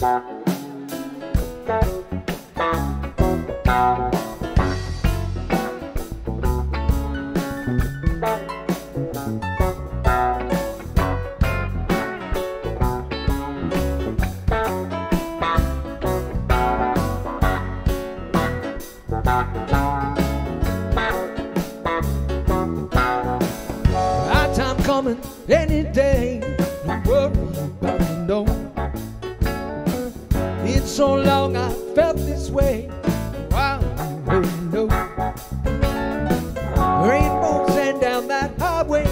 Our time coming any day. So long I felt this way. Wow, no. Rainbows and down that highway.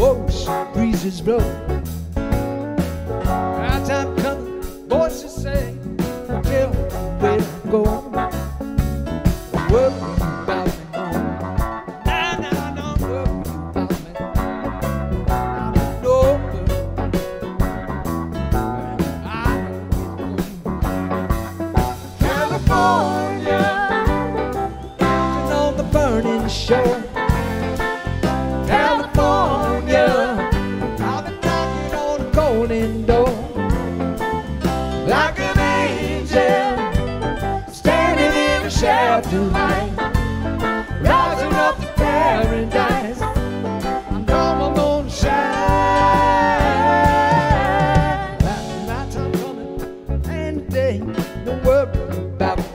Ocean breezes blow. The golden door. Like an angel, standing in the shelter light, rising up to paradise. I know I'm gonna shine. My time coming, and day, don't worry about it.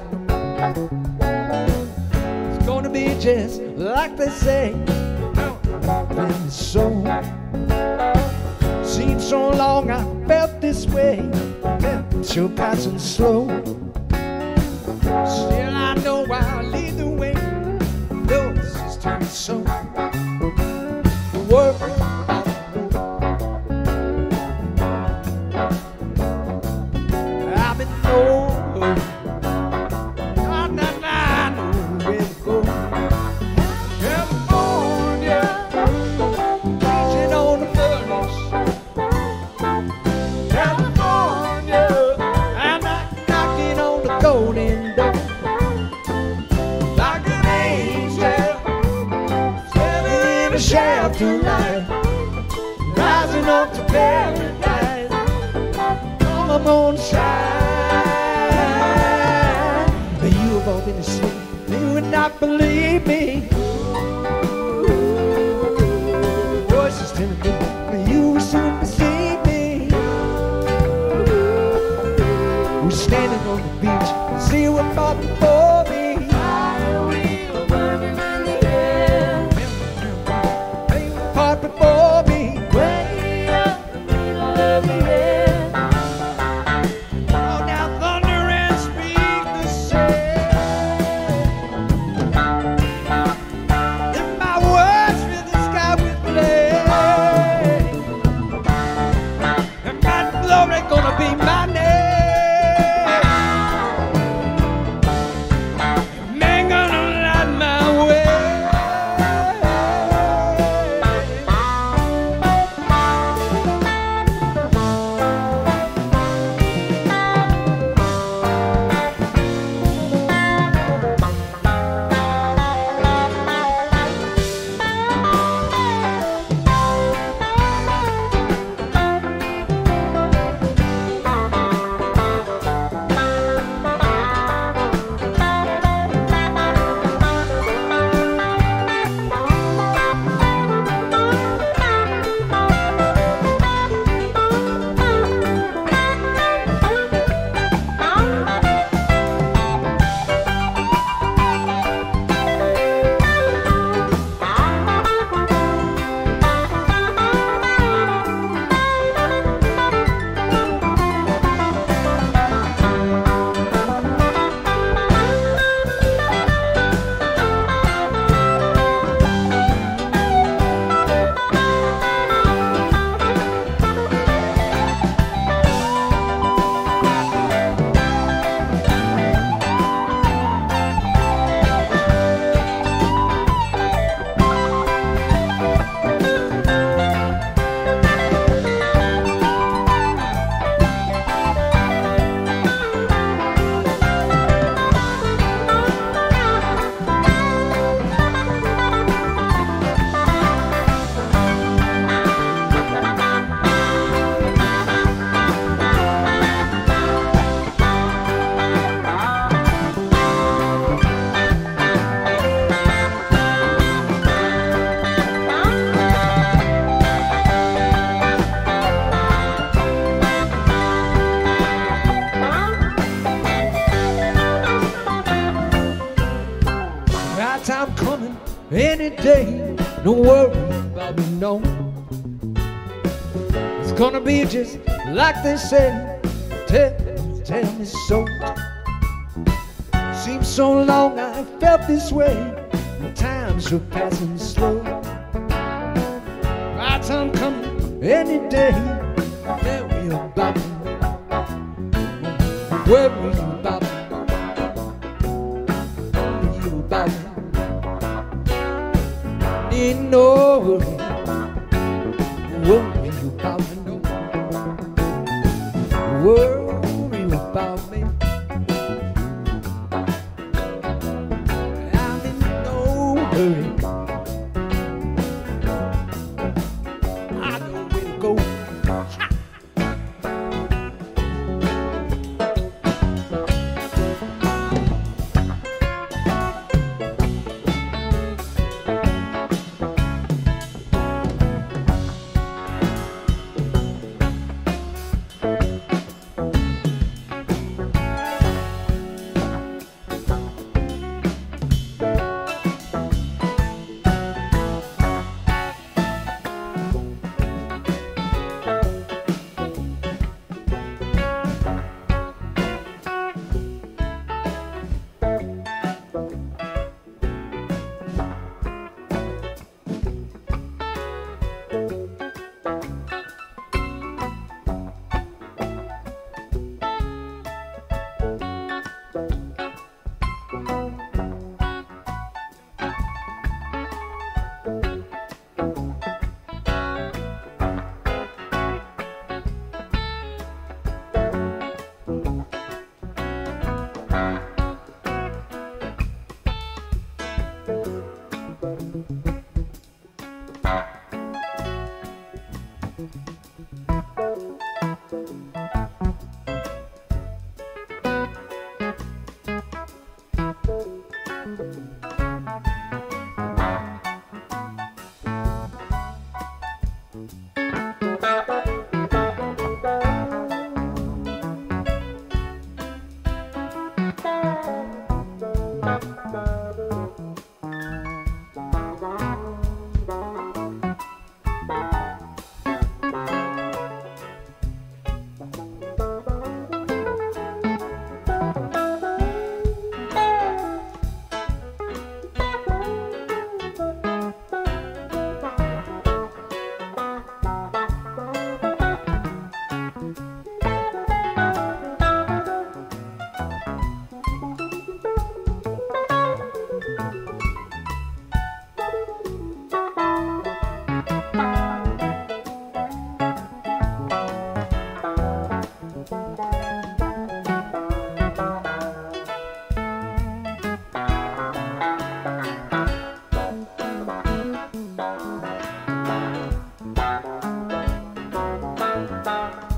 It's gonna be just like they say. And so seems so long I felt this way. It's sure passing slow. Still I know I'll lead the way. No, it's just so. Worry been you would not believe me. Voices telling me that you will soon me. We're standing on the beach, see what far before me. Before me. Way up the lovely air. Be just like they say. Tell, tell me so. Seems so long I felt this way. The times are passing slow. My time coming any day. Me about me. Worry about me. You about me. Need no worry. Hurry. Bye. 감.